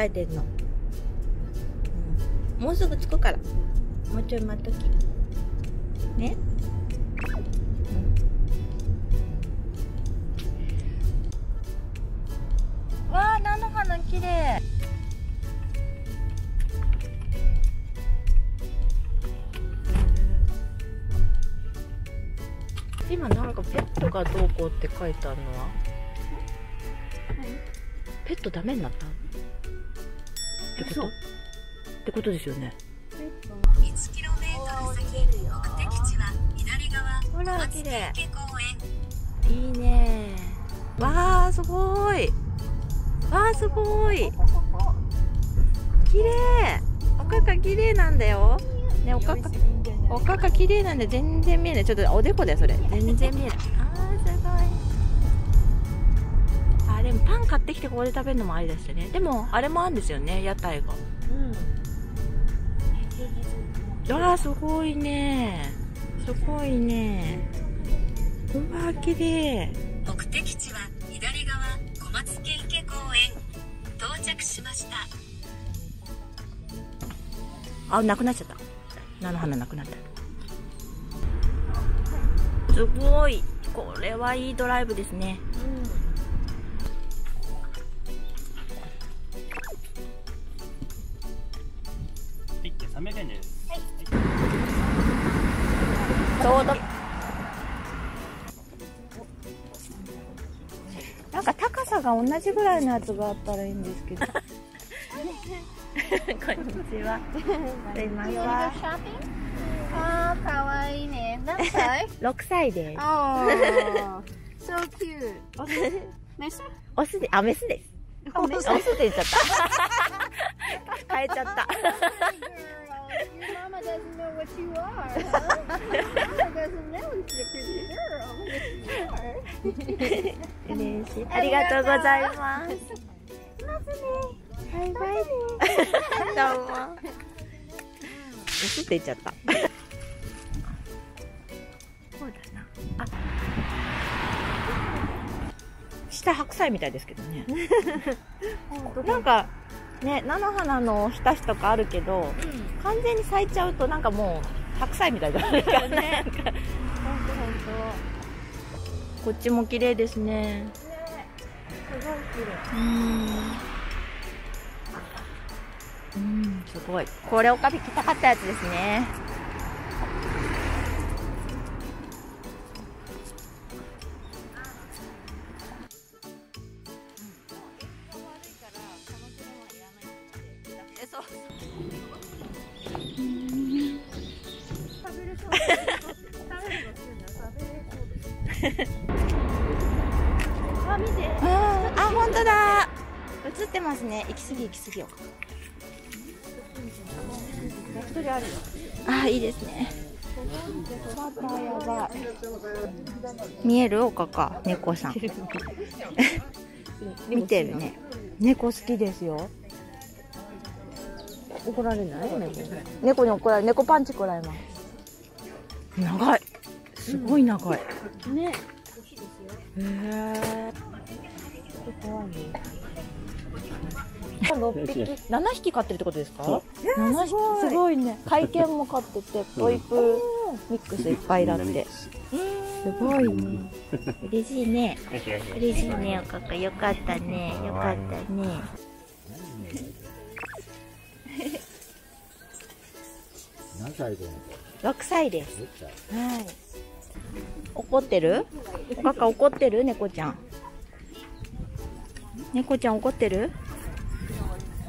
歌えてんの、うん、もうすぐ着くから。もうちょい待っとき。ね。わあ菜の花綺麗。今なんかペットがどうこうって書いてあるのは、ペットダメになった？ってこと？ってことですよね。1km 先目的地は左側ほら松綺麗いいね。わあすごい。わあすごい。綺麗。おかか綺麗なんだよ。ねおかかおかか綺麗なんで全然見えない。ちょっとおでこだよそれ。全然見えないでもパン買ってきてここで食べるのもありだしねでもあれもあるんですよね屋台がわあすごいねすごいねうわー綺麗目的地は左側小松家池公園到着しましたあ、なくなっちゃった。菜の花なくなった。すごい。これはいいドライブですね。はい、300円です。ちょうど。なんか高さが同じぐらいのやつがあったらいいんですけど。こんにちは。すいません。あー、かわいいね。何歳？6歳です。Oh, so cute. メス？オス？で、あ、メスです。あ、メスオスって言っちゃった。変えちゃった。嬉しい。ありがとうございます。バイバイね。どうも。オスって言っちゃった。そうだな。あ。下白菜みたいですけどね。なんか。ね、菜の花のおひたしとかあるけど、完全に咲いちゃうとなんかもう白菜みたいだね。ねこっちも綺麗ですね。うん。うん、すごい。これおかび着たかったやつですね。え、そう。あ、見て。あー、あ、本当だ。映ってますね。行き過ぎ、行き過ぎよ。あ、いいですね。見える？おかか、猫さん。見てるね。猫好きですよ。怒られない？猫に怒られ、猫パンチ食らいます。長い。すごい長い。ね。へえ。6匹、7匹飼ってるってことですか？7匹すごいね。甲斐犬も飼ってて、トイプミックスいっぱいだって。すごいね。嬉しいね。嬉しいね、おかか。よかったね。よかったね。何歳で？6歳です。はい。怒ってる？おかか怒ってる？猫ちゃん。猫ちゃん怒ってる？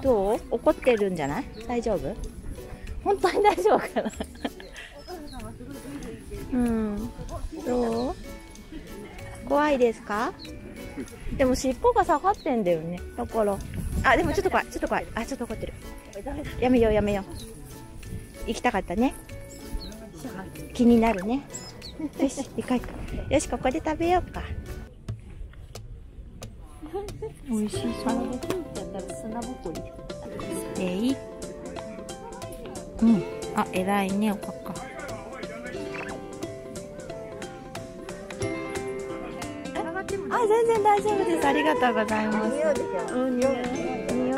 どう？怒ってるんじゃない？大丈夫？本当に大丈夫かな？うん。どう？怖いですか？でも尻尾が下がってんだよね。だから。あ、でもちょっと怖い。ちょっと怖い。あ、ちょっと怒ってる。やめようやめよう。行きたかったね。気になるね。よし、行こう行こう。よし、ここで食べようか。美味しそう。砂ぼこり。でいい。うん。あ、偉いね、おかか。あ、全然大丈夫です。ありがとうございます。うん。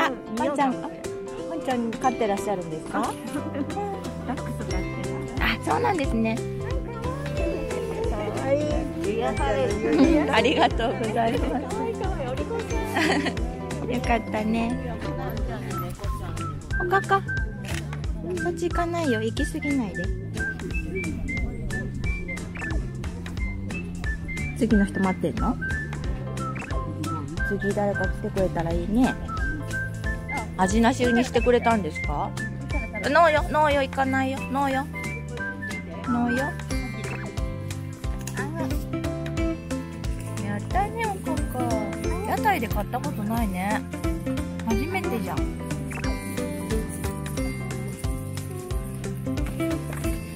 あ、こんちゃんあワンちゃん飼ってらっしゃるんですか？あそうなんですねい癒されるありがとうございます。よかったね。おかか。そっち行かないよ。行き過ぎないで。次の人待ってんの？次誰か来てくれたらいいね。味なしにしてくれたんですか？ノーよノーよ行かないよ。ノーよノーよ屋台で買ったことないね。初めてじゃん。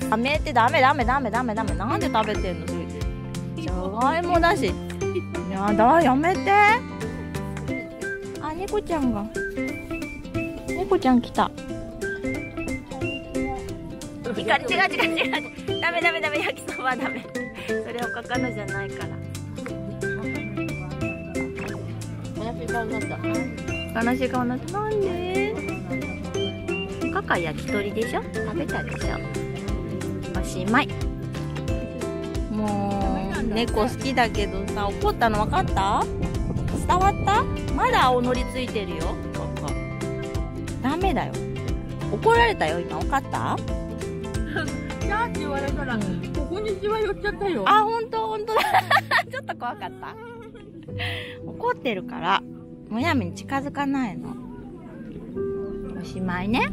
ダメってダメダメダメダメダメ。なんで食べてんのそれじゃがいもだし。やだやめて。あ猫ちゃんが。猫ちゃん来た。違う違う違う違う。ダメダメダメ。焼きそばはダメ。それおかかのじゃないから顔になった悲しい顔になってなんで？おかか焼き鳥でしょ？食べたでしょ。おしまい。もう猫好きだけどさ怒ったの分かった？伝わった？まだ青のりついてるよ。ダメだよ。怒られたよ今。分かった？じゃあって言われたら、ここにしわ寄っちゃったよ。あ本当本当だ。ちょっと怖かった。怒ってるからむやみに近づかないの。おしまいね。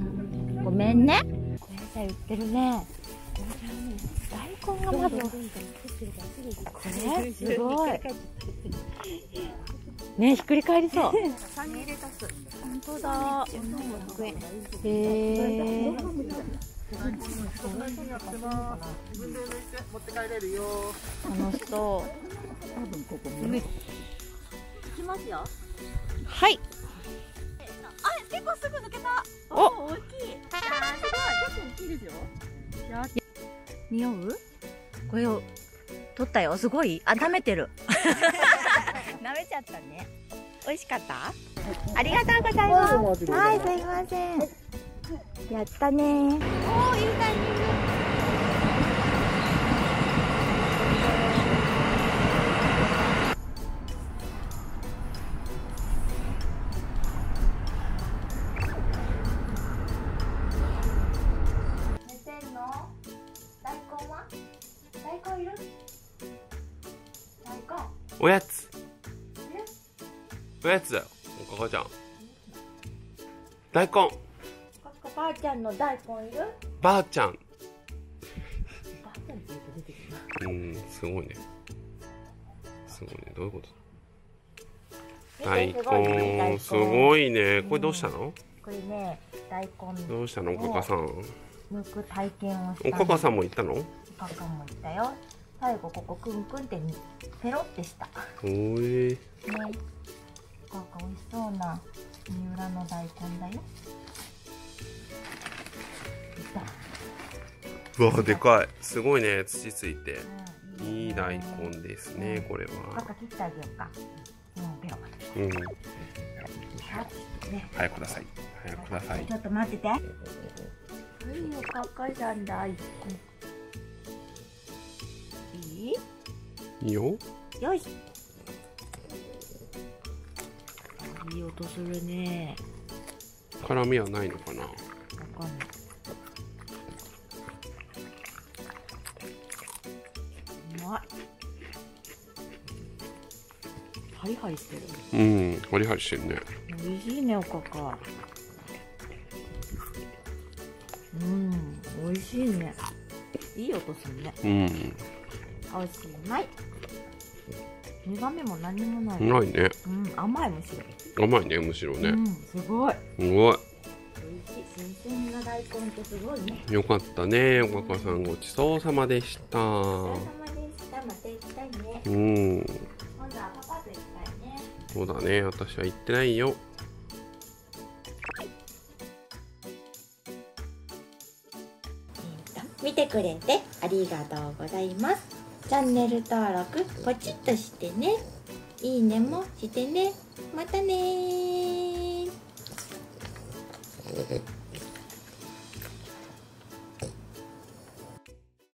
ごめんね。ごめんなさい売ってるね。大根がまずこれすごい。ねひっくり返りそう。サニーレタス。本当だ。へえ楽しそう。きますよ。はい。あ、結構すぐ抜けた。お。大きい。あー、すごい。結構大きいですよ。匂う？これを取ったよ。すごい。あ舐めてる。舐めちゃったね。美味しかった？ありがとうございます。はいすいません。やったねおーいいタイミングおやつ。おやつだよおかかちゃん。大根。ばあちゃんの大根いる？ばあちゃん。うんすごいね。すごいね。どういうこと？な大根。すいごいね。これどうしたの？これね大根。どうしたのおかかさん？剥く体験をしたおかかさんも行ったの？おかかもいったよ最後ここクンクンってにペロってした。おいねおかか美味しそうな三浦の大根だよ。うわでかい。すごいね。土ついて。うん。いい大根ですねこれおかはか切ってあげようか。うんペロ。うん。ね早くください。早くください。ちょっと待ってて。はいおかかさん大根いいいよ。よしいい音するね。辛みはないのかな？わかんない。うまい。ハリハリしてる。うんハリハリしてるね。美味しいねおかか。うん美味しいね。いい音するね。うん。おしまい苦味も何もない、ないね。うん、甘いむしろ、甘いねむしろね。うんすごい。すごい。美味しい新鮮な大根ってすごいね。よかったねおかかさんごちそうさまでした。お疲れ様でした。また行きたいね。うん。今度はパパと行きたいねそうだね私は行ってないよ。見てくれてありがとうございますチャンネル登録ポチッとしてね。いいねもしてね。またねー。